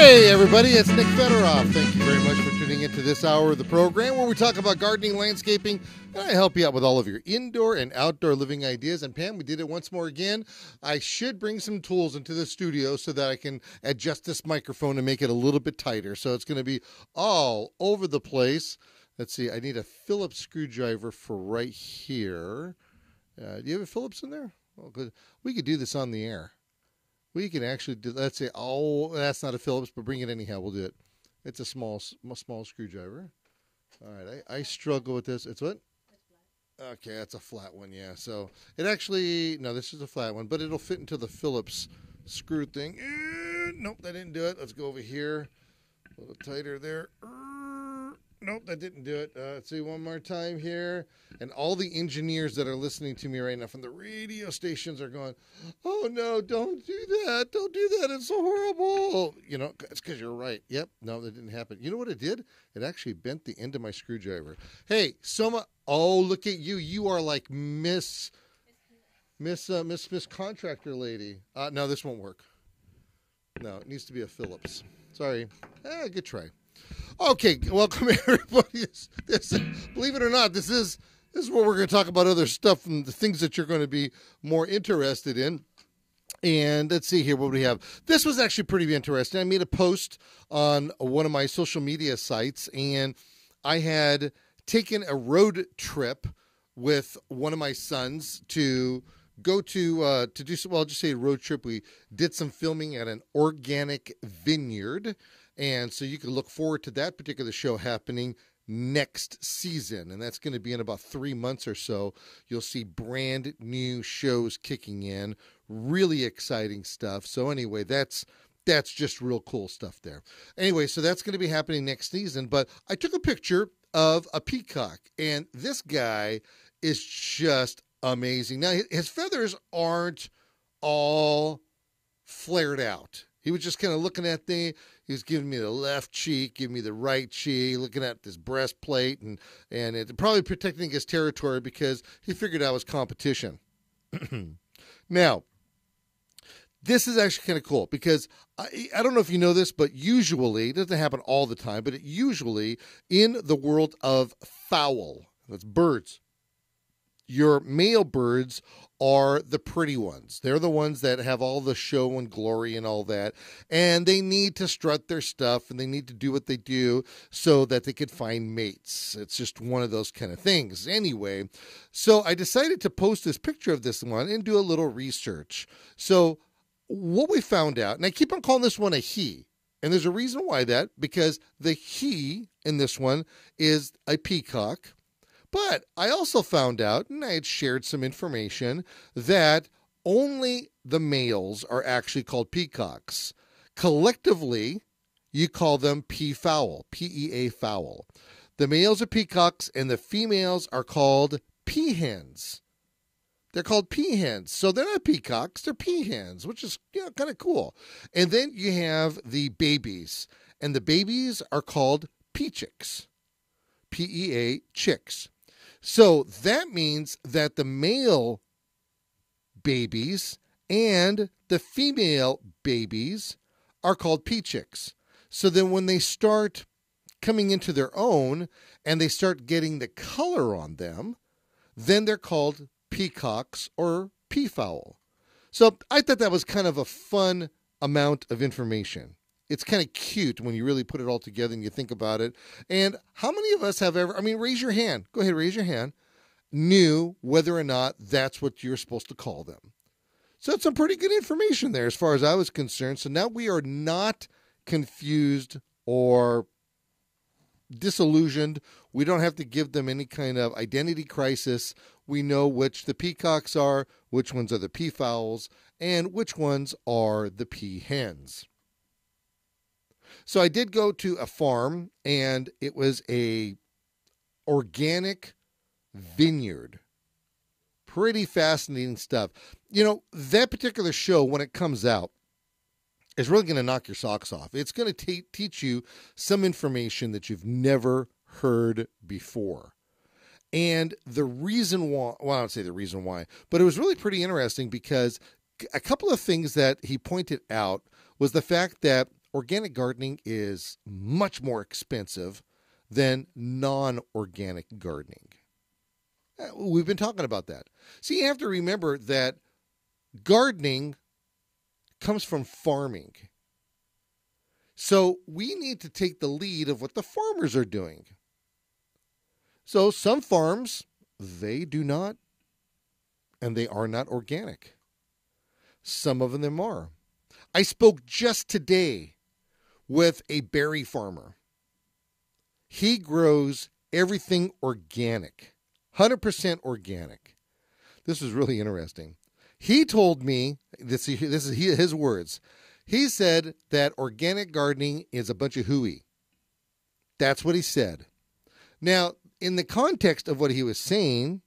Hey, everybody, it's Nick Federoff. Thank you very much for tuning into this hour of the program where we talk about gardening, landscaping, and I help you out with all of your indoor and outdoor living ideas. And Pam, we did it once more again. I should bring some tools into the studio so that I can adjust this microphone and make it a little bit tighter. So it's going to be all over the place. Let's see, I need a Phillips screwdriver for right here. Uh, do you have a Phillips in there? Well, good. We could do this on the air. We can actually do. Let's say, oh, that's not a Phillips, but bring it anyhow. We'll do it. It's a small, small screwdriver. All right, I, I struggle with this. It's what? Okay, that's a flat one. Yeah. So it actually no, this is a flat one, but it'll fit into the Phillips screw thing. Eh, nope, that didn't do it. Let's go over here. A little tighter there. Nope, that didn't do it. Uh, let's see one more time here. And all the engineers that are listening to me right now from the radio stations are going, "Oh no, don't do that! Don't do that! It's so horrible!" You know, it's because you're right. Yep, no, that didn't happen. You know what it did? It actually bent the end of my screwdriver. Hey, Soma! Oh, look at you! You are like Miss, Miss, uh, Miss, Miss Contractor Lady. Uh, no, this won't work. No, it needs to be a Phillips. Sorry. Eh, good try. Okay, welcome everybody. This, this, believe it or not, this is this is where we're going to talk about other stuff and the things that you're going to be more interested in. And let's see here what we have. This was actually pretty interesting. I made a post on one of my social media sites, and I had taken a road trip with one of my sons to go to uh, to do some. Well, I'll just say a road trip. We did some filming at an organic vineyard and so you can look forward to that particular show happening next season. And that's going to be in about three months or so. You'll see brand new shows kicking in. Really exciting stuff. So, anyway, that's that's just real cool stuff there. Anyway, so that's going to be happening next season. But I took a picture of a peacock, and this guy is just amazing. Now, his feathers aren't all flared out. He was just kind of looking at the he was giving me the left cheek, giving me the right cheek, looking at this breastplate, and and it probably protecting his territory because he figured I was competition. now, this is actually kind of cool because I, I don't know if you know this, but usually it doesn't happen all the time, but it usually in the world of fowl, that's birds, your male birds are the pretty ones. They're the ones that have all the show and glory and all that. And they need to strut their stuff and they need to do what they do so that they could find mates. It's just one of those kind of things. Anyway, so I decided to post this picture of this one and do a little research. So, what we found out, and I keep on calling this one a he, and there's a reason why that, because the he in this one is a peacock but I also found out, and I had shared some information, that only the males are actually called peacocks. Collectively, you call them peafowl, P E A fowl. The males are peacocks, and the females are called peahens. They're called peahens. So they're not peacocks, they're peahens, which is you know, kind of cool. And then you have the babies, and the babies are called peachicks. P E A chicks. So that means that the male babies and the female babies are called peachicks. So then when they start coming into their own and they start getting the color on them, then they're called peacocks or peafowl. So I thought that was kind of a fun amount of information it's kind of cute when you really put it all together and you think about it. And how many of us have ever, I mean, raise your hand. Go ahead, raise your hand. Knew whether or not that's what you're supposed to call them. So it's some pretty good information there as far as I was concerned. So now we are not confused or disillusioned. We don't have to give them any kind of identity crisis. We know which the peacocks are, which ones are the peafowls, and which ones are the peahens. So I did go to a farm and it was a organic vineyard. Pretty fascinating stuff. You know, that particular show when it comes out is really going to knock your socks off. It's going to teach you some information that you've never heard before. And the reason why, well, I don't say the reason why, but it was really pretty interesting because a couple of things that he pointed out was the fact that organic gardening is much more expensive than non organic gardening. Uh, we've been talking about that. So you have to remember that gardening comes from farming. So we need to take the lead of what the farmers are doing. So some farms, they do not, and they are not organic. Some of them are. I spoke just today with a berry farmer. He grows everything organic, 100% organic. This is really interesting. He told me this, this is his words. He said that organic gardening is a bunch of hooey. That's what he said. Now, in the context of what he was saying,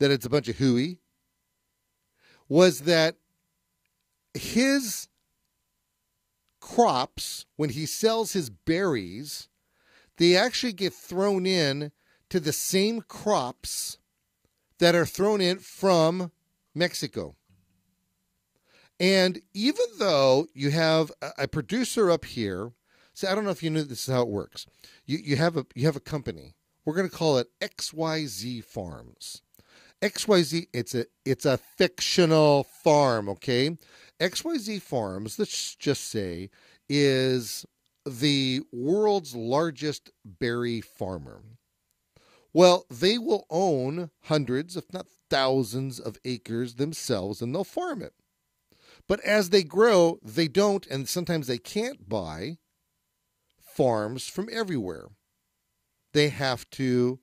that it's a bunch of hooey, was that his crops, when he sells his berries, they actually get thrown in to the same crops that are thrown in from Mexico. And even though you have a, producer up here, so I don't know if you knew this is how it works. You you have a you have a company. We're going to call it XYZ Farms. XYZ it's a it's a fictional farm, okay? XYZ Farms, let's just say, is the world's largest berry farmer. Well, they will own hundreds, if not thousands, of acres themselves and they'll farm it. But as they grow, they don't, and sometimes they can't buy farms from everywhere. They have to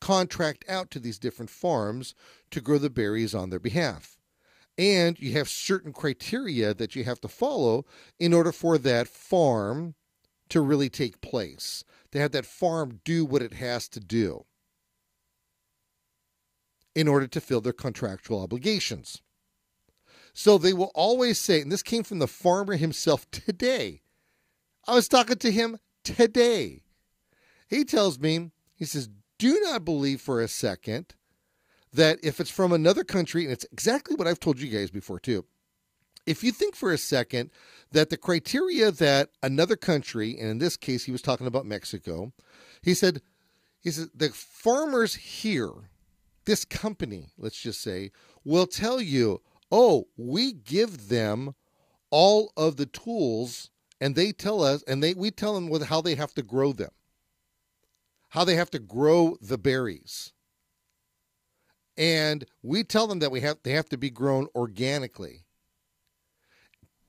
contract out to these different farms to grow the berries on their behalf. And you have certain criteria that you have to follow in order for that farm to really take place, to have that farm do what it has to do in order to fill their contractual obligations. So they will always say, and this came from the farmer himself today. I was talking to him today. He tells me, he says, do not believe for a second that if it's from another country, and it's exactly what I've told you guys before too. If you think for a second that the criteria that another country, and in this case he was talking about Mexico, he said, he said the farmers here, this company, let's just say, will tell you, oh, we give them all of the tools and they tell us and they we tell them how they have to grow them how they have to grow the berries and we tell them that we have they have to be grown organically.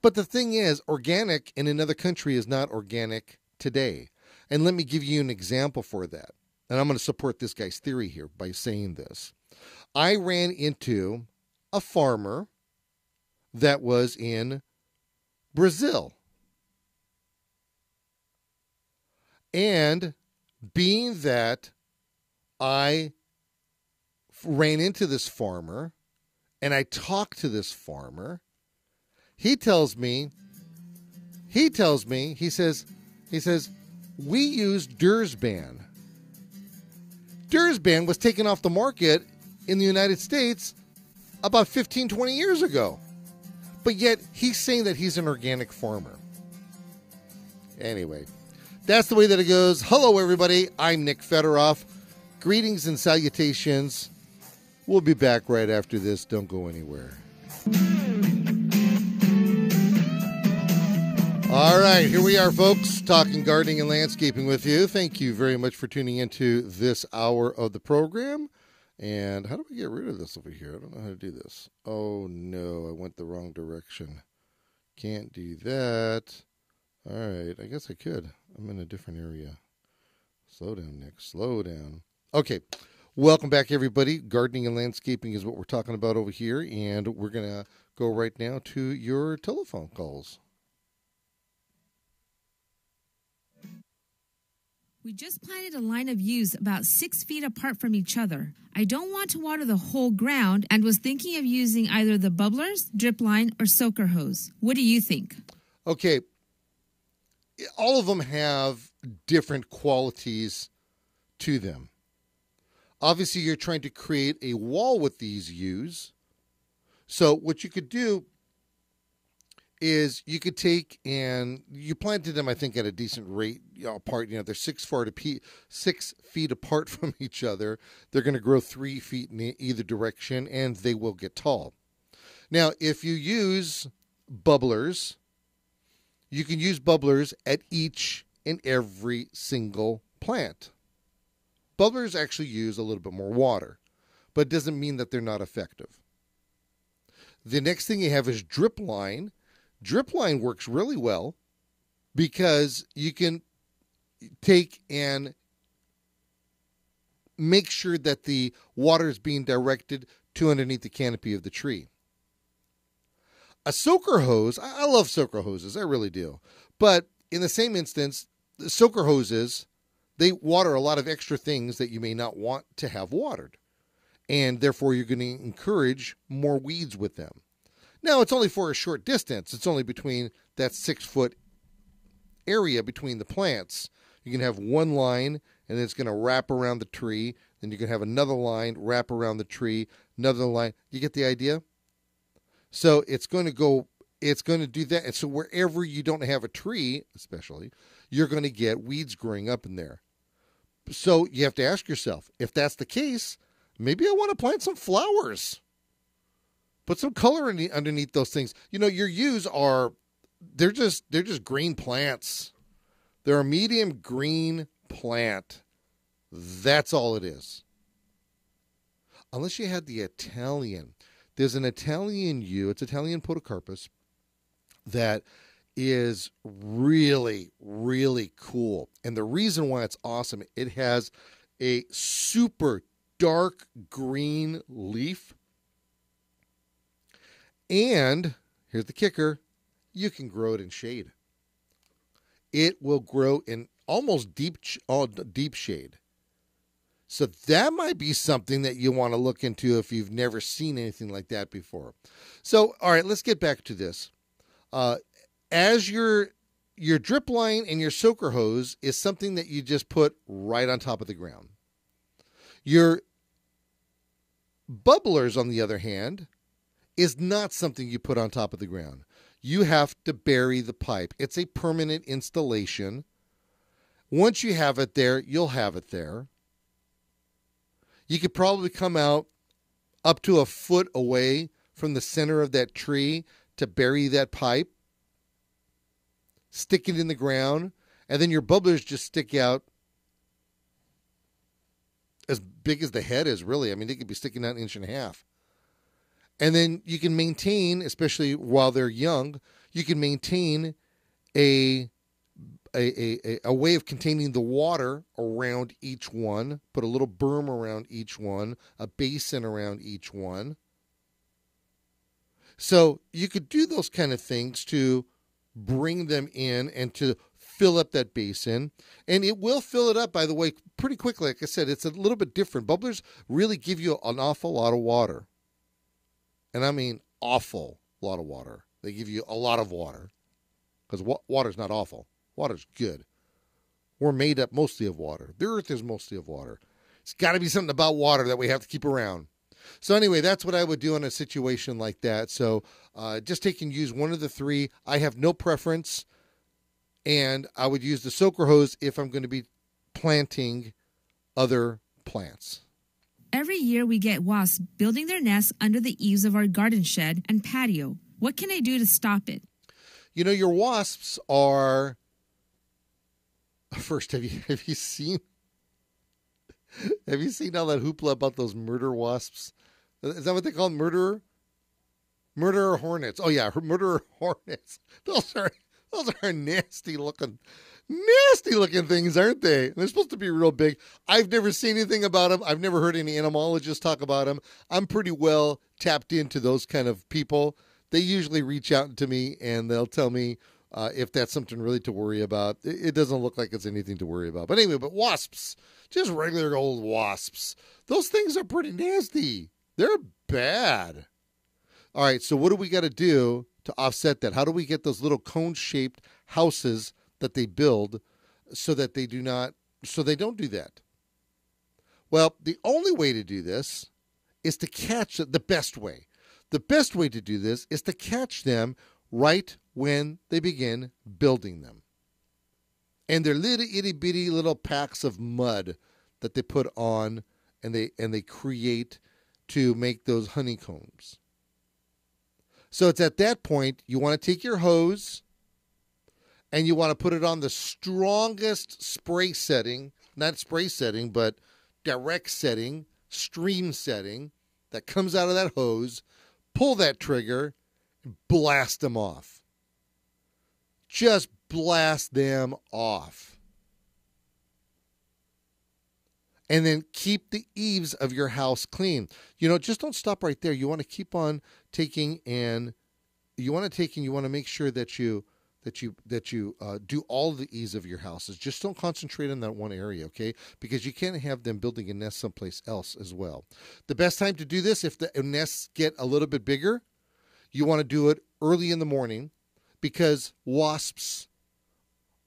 But the thing is organic in another country is not organic today. And let me give you an example for that. And i'm going to support this guy's theory here by saying this. I ran into a farmer that was in Brazil. And being that I ran into this farmer and I talked to this farmer, he tells me, he tells me, he says, he says, we use Dursban. Dursban was taken off the market in the United States about 15, 20 years ago. But yet he's saying that he's an organic farmer. Anyway, that's the way that it goes. Hello, everybody. I'm Nick Federoff. Greetings and salutations. We'll be back right after this. Don't go anywhere. All right, here we are, folks, talking gardening and landscaping with you. Thank you very much for tuning into this hour of the program. And how do we get rid of this over here? I don't know how to do this. Oh no, I went the wrong direction. Can't do that. All right, I guess I could. I'm in a different area. Slow down, Nick. Slow down. Okay. Welcome back, everybody. Gardening and landscaping is what we're talking about over here, and we're going to go right now to your telephone calls. We just planted a line of yews about six feet apart from each other. I don't want to water the whole ground and was thinking of using either the bubblers, drip line, or soaker hose. What do you think? Okay. All of them have different qualities to them. Obviously, you're trying to create a wall with these yews. So, what you could do is you could take and you planted them, I think, at a decent rate apart. You know, they're six far to six feet apart from each other. They're going to grow three feet in either direction, and they will get tall. Now, if you use bubblers, you can use bubblers at each and every single plant. Bubblers actually use a little bit more water, but it doesn't mean that they're not effective. The next thing you have is drip line. Drip line works really well because you can take and make sure that the water is being directed to underneath the canopy of the tree. A soaker hose, I love soaker hoses, I really do. But in the same instance, the soaker hoses, they water a lot of extra things that you may not want to have watered. And therefore, you're going to encourage more weeds with them. Now, it's only for a short distance, it's only between that six foot area between the plants. You can have one line and it's going to wrap around the tree. Then you can have another line wrap around the tree, another line. You get the idea? So it's going to go, it's going to do that. And so wherever you don't have a tree, especially, you're going to get weeds growing up in there. So you have to ask yourself if that's the case, maybe I want to plant some flowers. Put some color in the, underneath those things. You know, your yews are they're just they're just green plants. They're a medium green plant. That's all it is. Unless you had the Italian. There's an Italian yew, it's Italian podocarpus, that is really, really cool. And the reason why it's awesome, it has a super dark green leaf. And here's the kicker you can grow it in shade. It will grow in almost deep, oh, deep shade. So that might be something that you want to look into if you've never seen anything like that before. So, all right, let's get back to this. Uh, as your your drip line and your soaker hose is something that you just put right on top of the ground. Your bubblers, on the other hand, is not something you put on top of the ground. You have to bury the pipe. It's a permanent installation. Once you have it there, you'll have it there. You could probably come out up to a foot away from the center of that tree to bury that pipe stick it in the ground, and then your bubblers just stick out as big as the head is, really. I mean, they could be sticking out an inch and a half. And then you can maintain, especially while they're young, you can maintain a a, a, a way of containing the water around each one, put a little berm around each one, a basin around each one. So you could do those kind of things to bring them in and to fill up that basin. And it will fill it up, by the way, pretty quickly. Like I said, it's a little bit different. Bubblers really give you an awful lot of water. And I mean, awful lot of water. They give you a lot of water because wa- water's not awful, water's good. We're made up mostly of water. The earth is mostly of water. It's got to be something about water that we have to keep around. So anyway, that's what I would do in a situation like that. So uh, just take and use one of the three. I have no preference, and I would use the soaker hose if I'm going to be planting other plants. Every year we get wasps building their nests under the eaves of our garden shed and patio. What can I do to stop it? You know, your wasps are. First, have you have you seen have you seen all that hoopla about those murder wasps? Is that what they call them? Murderer? Murderer hornets. Oh yeah, murderer hornets. Those are those are nasty looking nasty looking things, aren't they? They're supposed to be real big. I've never seen anything about them. I've never heard any entomologists talk about them. I'm pretty well tapped into those kind of people. They usually reach out to me and they'll tell me uh, if that's something really to worry about. It, it doesn't look like it's anything to worry about. But anyway, but wasps, just regular old wasps, those things are pretty nasty. They're bad. All right, so what do we got to do to offset that? How do we get those little cone shaped houses that they build so that they do not, so they don't do that? Well, the only way to do this is to catch the best way. The best way to do this is to catch them right when they begin building them. And they're little itty bitty little packs of mud that they put on and they and they create to make those honeycombs. So it's at that point you want to take your hose and you want to put it on the strongest spray setting, not spray setting, but direct setting, stream setting that comes out of that hose, pull that trigger, blast them off. Just blast them off. And then keep the eaves of your house clean. You know, just don't stop right there. You want to keep on taking and you want to take and you want to make sure that you that you that you uh, do all the eaves of your houses. Just don't concentrate on that one area, okay? Because you can't have them building a nest someplace else as well. The best time to do this, if the nests get a little bit bigger, you want to do it early in the morning because wasps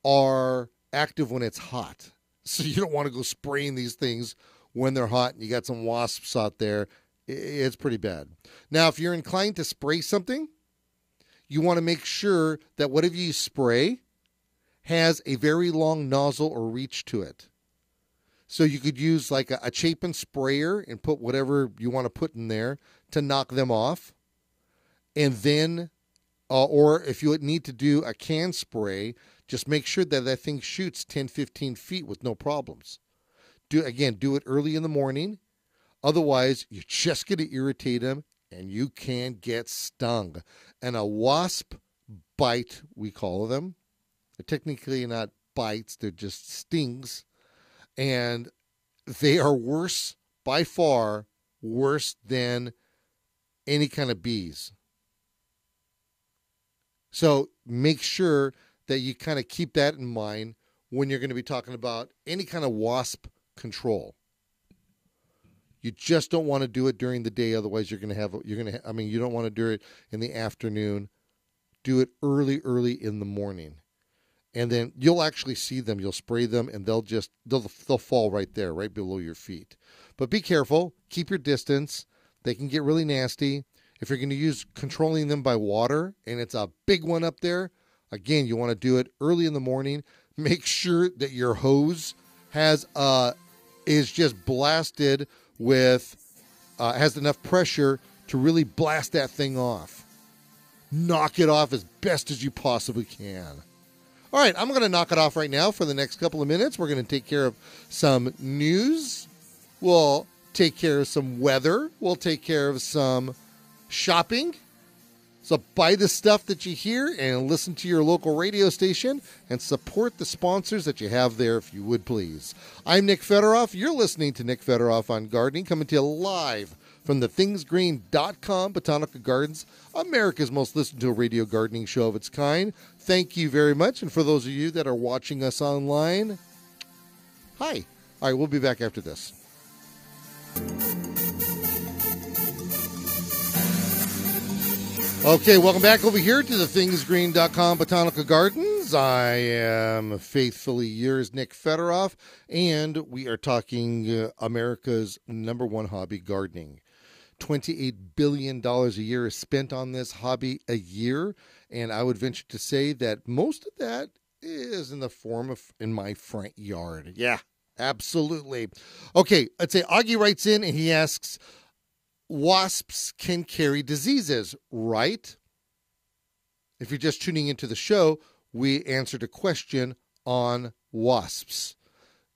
are active when it's hot. So you don't want to go spraying these things when they're hot and you got some wasps out there. It's pretty bad. Now, if you're inclined to spray something, you want to make sure that whatever you spray has a very long nozzle or reach to it. So you could use like a, a Chapin sprayer and put whatever you want to put in there to knock them off. And then, uh, or if you need to do a can spray, just make sure that that thing shoots 10, 15 feet with no problems. Do again, do it early in the morning. Otherwise, you're just going to irritate them and you can get stung. And a wasp bite, we call them. They're technically not bites, they're just stings. And they are worse, by far, worse than any kind of bees. So make sure that you kind of keep that in mind when you're going to be talking about any kind of wasp control. You just don't want to do it during the day, otherwise you're going to have you're going to. I mean, you don't want to do it in the afternoon. Do it early, early in the morning, and then you'll actually see them. You'll spray them, and they'll just they'll they'll fall right there, right below your feet. But be careful. Keep your distance. They can get really nasty. If you're going to use controlling them by water, and it's a big one up there, again, you want to do it early in the morning. Make sure that your hose has uh is just blasted with uh, has enough pressure to really blast that thing off. Knock it off as best as you possibly can. All right, I'm going to knock it off right now for the next couple of minutes. We're going to take care of some news. We'll take care of some weather. We'll take care of some shopping. So buy the stuff that you hear and listen to your local radio station and support the sponsors that you have there if you would please. I'm Nick Federoff. You're listening to Nick Federoff on Gardening, coming to you live from the thingsgreen.com Botanical Gardens, America's most listened to radio gardening show of its kind. Thank you very much. And for those of you that are watching us online, hi. All right, we'll be back after this. Okay, welcome back over here to the thingsgreen.com Botanical Gardens. I am faithfully yours, Nick Federoff, and we are talking uh, America's number one hobby, gardening. $28 billion a year is spent on this hobby a year, and I would venture to say that most of that is in the form of in my front yard. Yeah, absolutely. Okay, let's say Augie writes in and he asks, wasps can carry diseases, right? If you're just tuning into the show, we answered a question on wasps.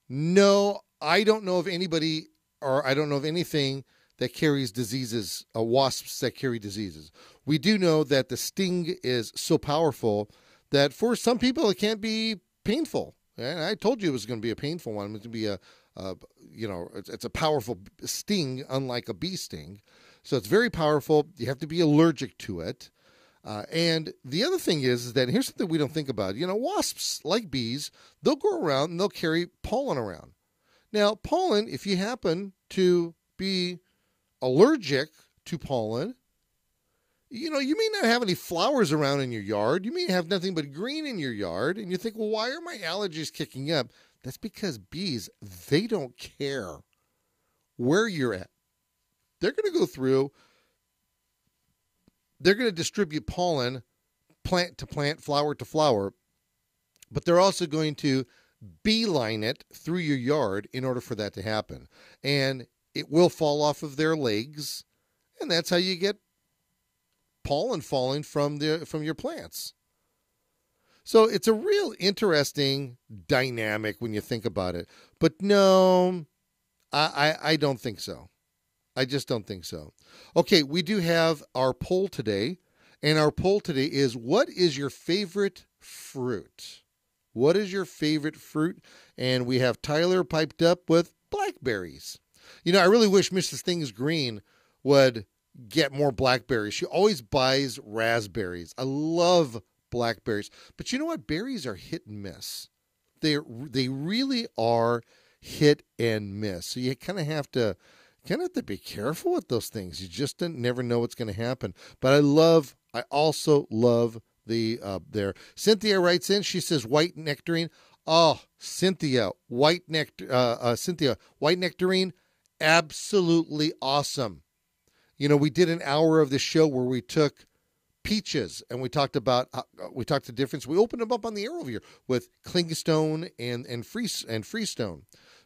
No, I don't know of anybody or I don't know of anything that carries diseases, uh, wasps that carry diseases. We do know that the sting is so powerful that for some people it can't be painful. And I told you it was going to be a painful one. It's going to be a, uh, you know, it's, it's, a powerful sting, unlike a bee sting. So it's very powerful. You have to be allergic to it. Uh, and the other thing is, is that here's something we don't think about. You know, wasps, like bees, they'll go around and they'll carry pollen around. Now, pollen, if you happen to be allergic to pollen, you know, you may not have any flowers around in your yard. You may have nothing but green in your yard. And you think, well, why are my allergies kicking up? That's because bees, they don't care where you're at. They're going to go through, they're going to distribute pollen plant to plant, flower to flower, but they're also going to beeline it through your yard in order for that to happen. And it will fall off of their legs, and that's how you get pollen falling from the from your plants. So it's a real interesting dynamic when you think about it. But no, I, I, I don't think so. I just don't think so. Okay, we do have our poll today, and our poll today is what is your favorite fruit? What is your favorite fruit? And we have Tyler piped up with blackberries. You know, I really wish Mrs. Things Green would get more blackberries. She always buys raspberries. I love blackberries. But you know what? Berries are hit and miss. They they really are hit and miss. So you kind of have to kind of have to be careful with those things. You just never know what's going to happen. But I love. I also love the uh, there. Cynthia writes in. She says white nectarine. Oh, Cynthia, white nectar. Uh, uh, Cynthia, white nectarine, absolutely awesome. You know, we did an hour of the show where we took peaches and we talked about uh, we talked the difference. We opened them up on the air over here with clingstone and and free and freestone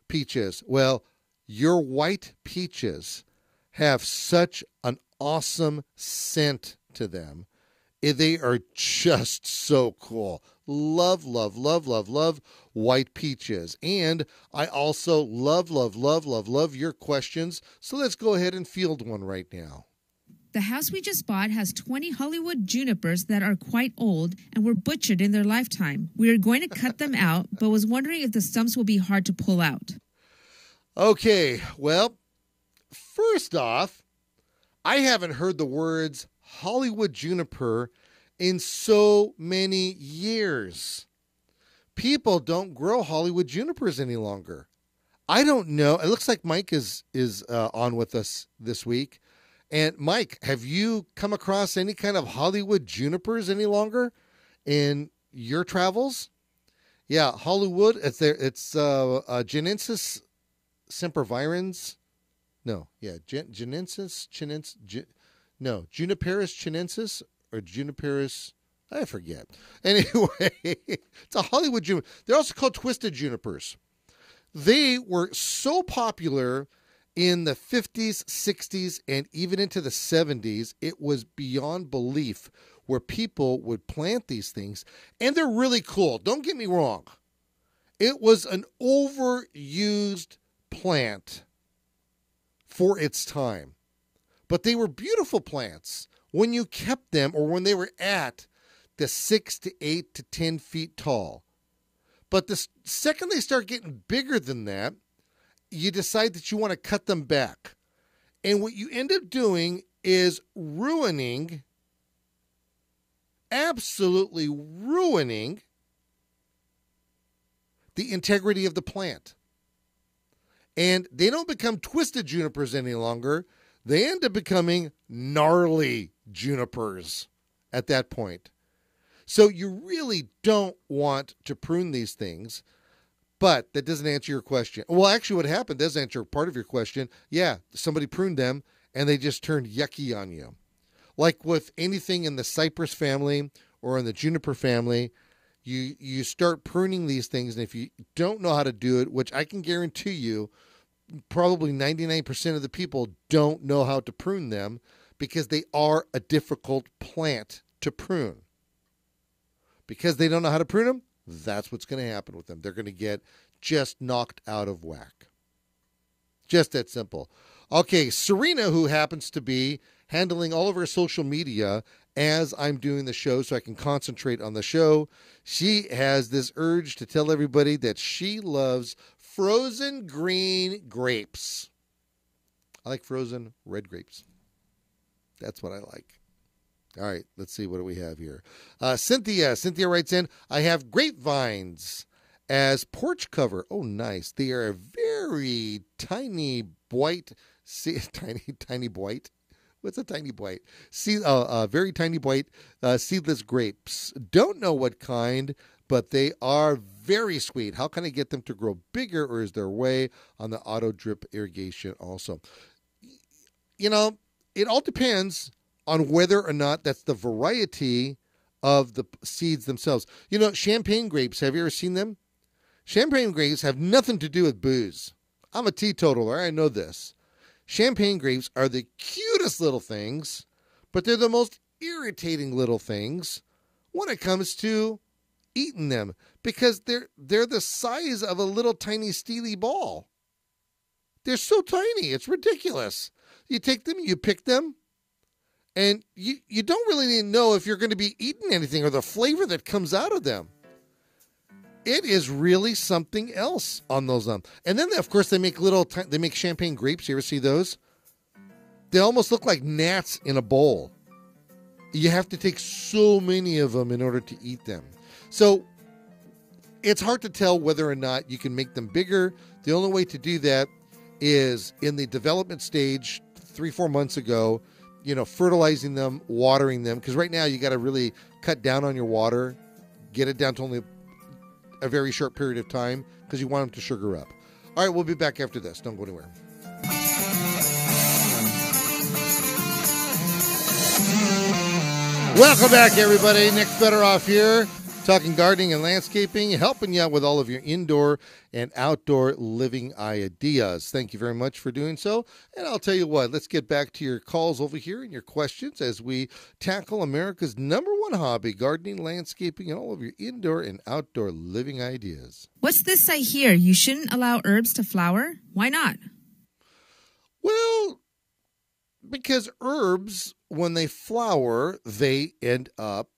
peaches. Well, your white peaches have such an awesome scent to them. Eh, they are just so cool. Love, love, love, love, love white peaches. And I also love, love, love, love, love your questions. So let's go ahead and field one right now. The house we just bought has 20 Hollywood junipers that are quite old and were butchered in their lifetime. We are going to cut them out, but was wondering if the stumps will be hard to pull out. Okay, well, first off, I haven't heard the words Hollywood juniper in so many years. People don't grow Hollywood junipers any longer. I don't know. It looks like Mike is is uh, on with us this week. And Mike, have you come across any kind of Hollywood junipers any longer in your travels? Yeah, Hollywood. It's there. It's uh, uh Genensis sempervirens. No, yeah, Gen- Genensis chinensis. Gen- no, Juniperus chinensis or Juniperus. I forget. Anyway, it's a Hollywood juniper. They're also called twisted junipers. They were so popular in the 50s, 60s, and even into the 70s, it was beyond belief where people would plant these things. And they're really cool. Don't get me wrong. It was an overused plant for its time. But they were beautiful plants when you kept them or when they were at the six to eight to 10 feet tall. But the second they start getting bigger than that, you decide that you want to cut them back. And what you end up doing is ruining, absolutely ruining the integrity of the plant. And they don't become twisted junipers any longer. They end up becoming gnarly junipers at that point. So you really don't want to prune these things but that doesn't answer your question. Well, actually, what happened does answer part of your question. Yeah, somebody pruned them and they just turned yucky on you. Like with anything in the cypress family or in the juniper family, you you start pruning these things, and if you don't know how to do it, which I can guarantee you, probably 99% of the people don't know how to prune them because they are a difficult plant to prune. Because they don't know how to prune them, that's what's going to happen with them. They're going to get just knocked out of whack. Just that simple. Okay, Serena, who happens to be handling all of her social media as I'm doing the show so I can concentrate on the show, she has this urge to tell everybody that she loves frozen green grapes. I like frozen red grapes. That's what I like. All right, let's see what do we have here. Uh, Cynthia, Cynthia writes in, I have grapevines as porch cover. Oh, nice. They are very tiny white, see, tiny, tiny white. What's a tiny white? See, uh, uh, very tiny white uh, seedless grapes. Don't know what kind, but they are very sweet. How can I get them to grow bigger, or is there a way on the auto drip irrigation also? You know, it all depends on whether or not that's the variety of the seeds themselves. You know, champagne grapes, have you ever seen them? Champagne grapes have nothing to do with booze. I'm a teetotaler, I know this. Champagne grapes are the cutest little things, but they're the most irritating little things when it comes to eating them because they're they're the size of a little tiny steely ball. They're so tiny, it's ridiculous. You take them, you pick them, and you, you don't really need to know if you're going to be eating anything or the flavor that comes out of them. It is really something else on those. Um, and then of course they make little they make champagne grapes. You ever see those? They almost look like gnats in a bowl. You have to take so many of them in order to eat them. So it's hard to tell whether or not you can make them bigger. The only way to do that is in the development stage, three, four months ago, you know, fertilizing them, watering them. Because right now you got to really cut down on your water, get it down to only a very short period of time because you want them to sugar up. All right, we'll be back after this. Don't go anywhere. Welcome back, everybody. Nick Federoff here, talking gardening and landscaping, helping you out with all of your indoor and outdoor living ideas. Thank you very much for doing so. And I'll tell you what, let's get back to your calls over here and your questions as we tackle America's number one hobby gardening, landscaping, and all of your indoor and outdoor living ideas. What's this I hear? You shouldn't allow herbs to flower? Why not? Well, because herbs, when they flower, they end up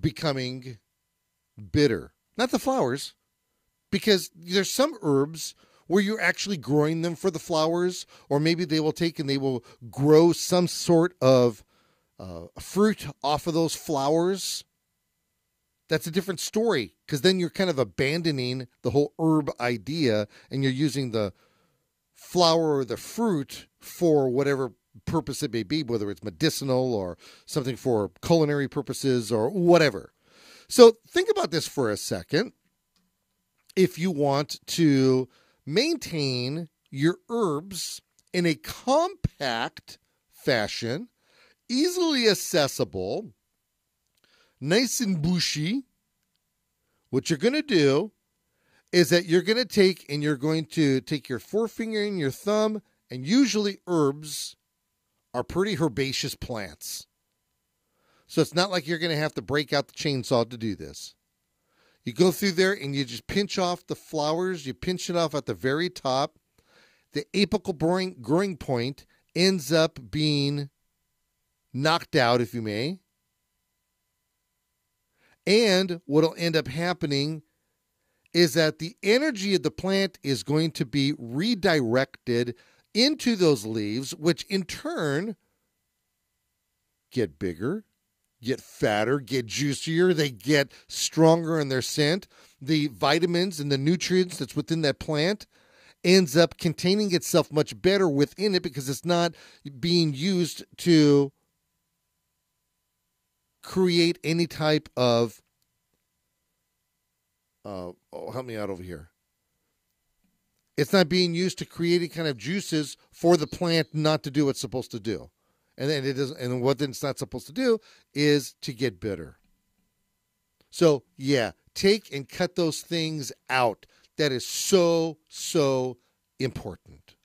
becoming bitter. Not the flowers, because there's some herbs where you're actually growing them for the flowers, or maybe they will take and they will grow some sort of uh, fruit off of those flowers. That's a different story because then you're kind of abandoning the whole herb idea and you're using the flower or the fruit for whatever purpose it may be, whether it's medicinal or something for culinary purposes or whatever. So think about this for a second. If you want to maintain your herbs in a compact fashion, easily accessible, nice and bushy, what you're going to do is that you're going to take and you're going to take your forefinger and your thumb, and usually herbs are pretty herbaceous plants. So it's not like you're going to have to break out the chainsaw to do this. You go through there and you just pinch off the flowers, you pinch it off at the very top. The apical growing, growing point ends up being knocked out, if you may. And what'll end up happening is that the energy of the plant is going to be redirected into those leaves, which in turn get bigger, get fatter, get juicier, they get stronger in their scent. The vitamins and the nutrients that's within that plant ends up containing itself much better within it because it's not being used to create any type of uh, oh, help me out over here it's not being used to create any kind of juices for the plant not to do what it's supposed to do. And then it is and what it's not supposed to do is to get bitter. So yeah, take and cut those things out. That is so, so important.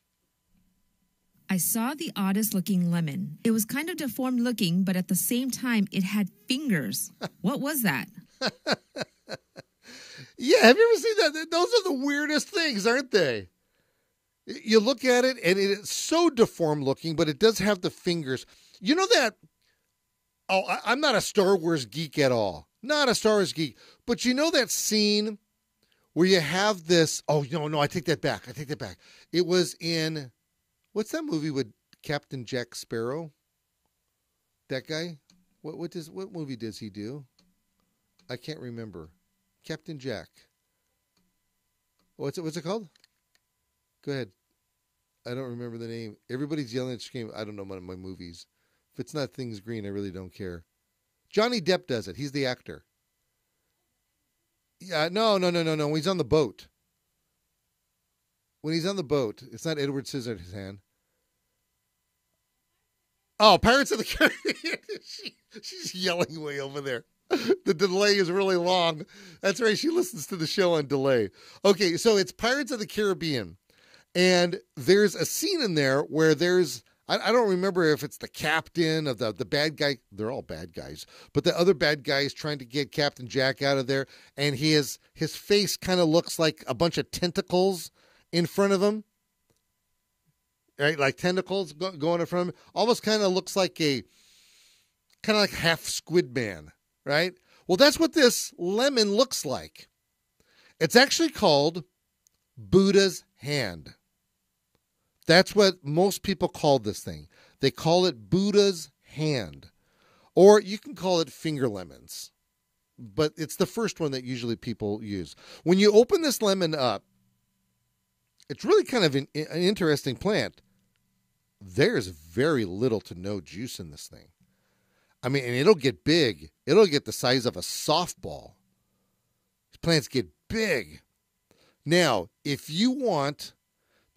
I saw the oddest looking lemon. It was kind of deformed looking, but at the same time, it had fingers. what was that? Yeah, have you ever seen that? Those are the weirdest things, aren't they? You look at it and it's so deformed looking, but it does have the fingers. You know that? Oh, I, am not a Star Wars geek at all. Not a Star Wars geek. But you know that scene where you have this? Oh, no, no, I take that back. I take that back. It was in, what's that movie with Captain Jack Sparrow? That guy? What, what, does, what movie does he do? I can't remember. Captain Jack. What's it? What's it called? Go ahead. I don't remember the name. Everybody's yelling at screen. I don't know my, my movies. If it's not Things Green, I really don't care. Johnny Depp does it. He's the actor. Yeah, no, no, no, no, no. When he's on the boat. When he's on the boat, it's not Edward Scissorhands. Hand. Oh, Pirates of the Caribbean. she, she's yelling way over there. the delay is really long. That's right. She listens to the show on delay. Okay, so it's Pirates of the Caribbean. And there's a scene in there where there's I, I, don't remember if it's the captain of the the bad guy. They're all bad guys, but the other bad guy is trying to get Captain Jack out of there, and he is his face kind of looks like a bunch of tentacles in front of him, right? Like tentacles go, going in front of him. Almost kind of looks like a kind of like half squid man, right? Well, that's what this lemon looks like. It's actually called Buddha's hand. That's what most people call this thing. They call it Buddha's hand. Or you can call it finger lemons. But it's the first one that usually people use. When you open this lemon up, it's really kind of an, an interesting plant. There's very little to no juice in this thing. I mean, and it'll get big. It'll get the size of a softball. These plants get big. Now, if you want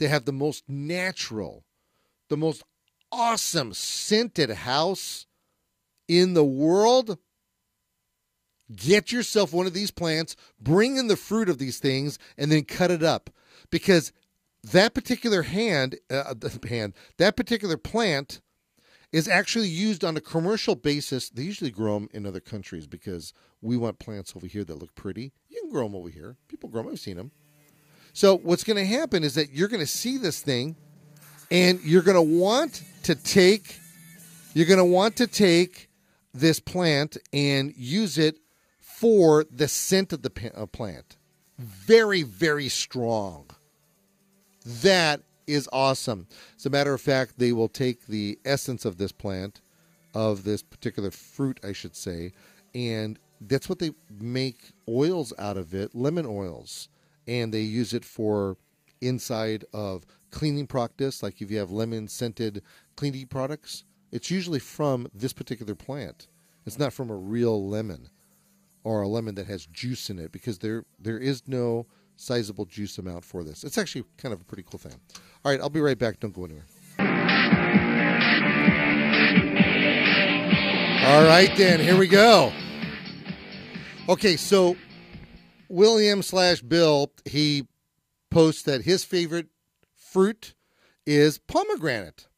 they have the most natural, the most awesome scented house in the world. Get yourself one of these plants, bring in the fruit of these things, and then cut it up. Because that particular hand, uh, hand, that particular plant is actually used on a commercial basis. They usually grow them in other countries because we want plants over here that look pretty. You can grow them over here. People grow them. I've seen them. So what's going to happen is that you're going to see this thing and you're going to want to take you're going to want to take this plant and use it for the scent of the uh, plant. Very very strong. That is awesome. As a matter of fact, they will take the essence of this plant, of this particular fruit, I should say, and that's what they make oils out of it, lemon oils and they use it for inside of cleaning practice. Like if you have lemon scented cleaning products, it's usually from this particular plant. It's not from a real lemon or a lemon that has juice in it because there there is no sizable juice amount for this. It's actually kind of a pretty cool thing. All right, I'll be right back. Don't go anywhere. All right, then, here we go. Okay, so William slash Bill, he posts that his favorite fruit is pomegranate.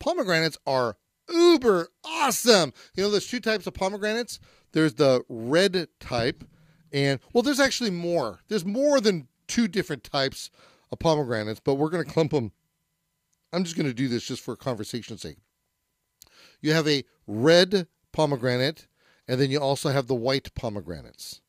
Pomegranates are uber awesome. You know, there's two types of pomegranates. There's the red type, and well, there's actually more. There's more than two different types of pomegranates, but we're going to clump them. I'm just going to do this just for conversation's sake. You have a red pomegranate, and then you also have the white pomegranates.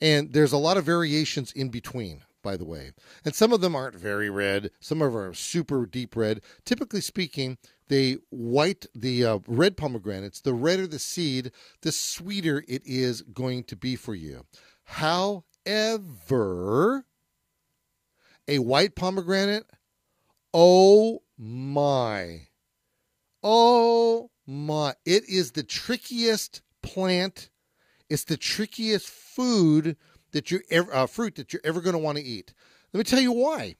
And there's a lot of variations in between, by the way. And some of them aren't very red, some of them are super deep red. Typically speaking, they white the uh, red pomegranates, the redder the seed, the sweeter it is going to be for you. However, a white pomegranate, oh my. Oh my. It is the trickiest plant it's the trickiest food that you're ever, uh, fruit that you're ever going to want to eat. Let me tell you why.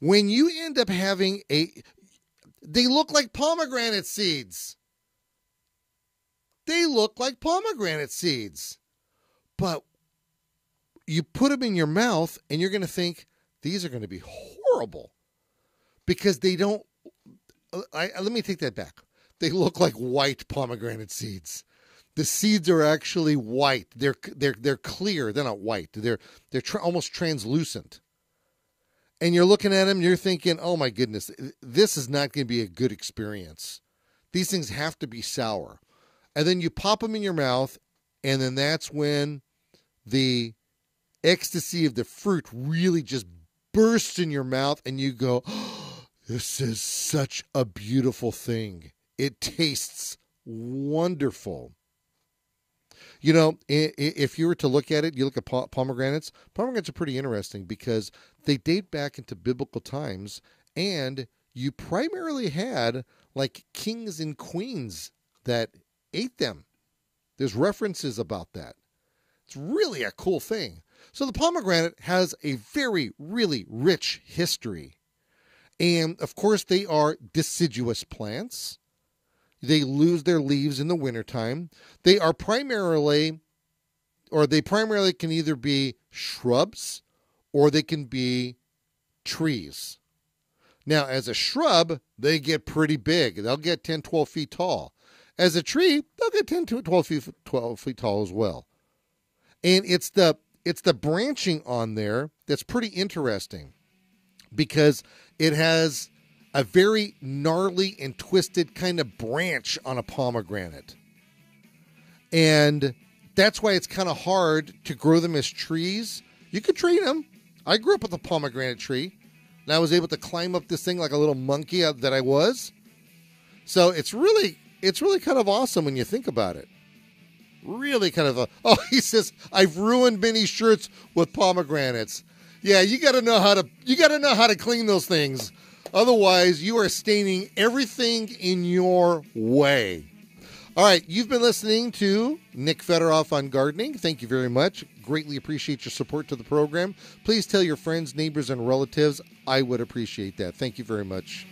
When you end up having a, they look like pomegranate seeds. They look like pomegranate seeds, but you put them in your mouth and you're going to think these are going to be horrible because they don't. Uh, I, let me take that back. They look like white pomegranate seeds the seeds are actually white. They're they're they're clear. They're not white. They're they're tra- almost translucent. And you're looking at them, you're thinking, "Oh my goodness, this is not going to be a good experience. These things have to be sour." And then you pop them in your mouth, and then that's when the ecstasy of the fruit really just bursts in your mouth, and you go, oh, "This is such a beautiful thing. It tastes wonderful." You know, if you were to look at it, you look at pomegranates. Pomegranates are pretty interesting because they date back into biblical times, and you primarily had like kings and queens that ate them. There's references about that. It's really a cool thing. So the pomegranate has a very, really rich history. And of course, they are deciduous plants. They lose their leaves in the wintertime. They are primarily, or they primarily can either be shrubs or they can be trees. Now, as a shrub, they get pretty big. They'll get 10, 12 feet tall. As a tree, they'll get 10 to 12 feet, 12 feet tall as well. And it's the it's the branching on there that's pretty interesting because it has a very gnarly and twisted kind of branch on a pomegranate. And that's why it's kind of hard to grow them as trees. You could train them. I grew up with a pomegranate tree, and I was able to climb up this thing like a little monkey uh, that I was. So it's really it's really kind of awesome when you think about it. Really kind of a oh he says I've ruined many shirts with pomegranates. Yeah, you got to know how to you got to know how to clean those things. Otherwise, you are staining everything in your way. All right, you've been listening to Nick Federoff on gardening. Thank you very much. Greatly appreciate your support to the program. Please tell your friends, neighbors, and relatives. I would appreciate that. Thank you very much.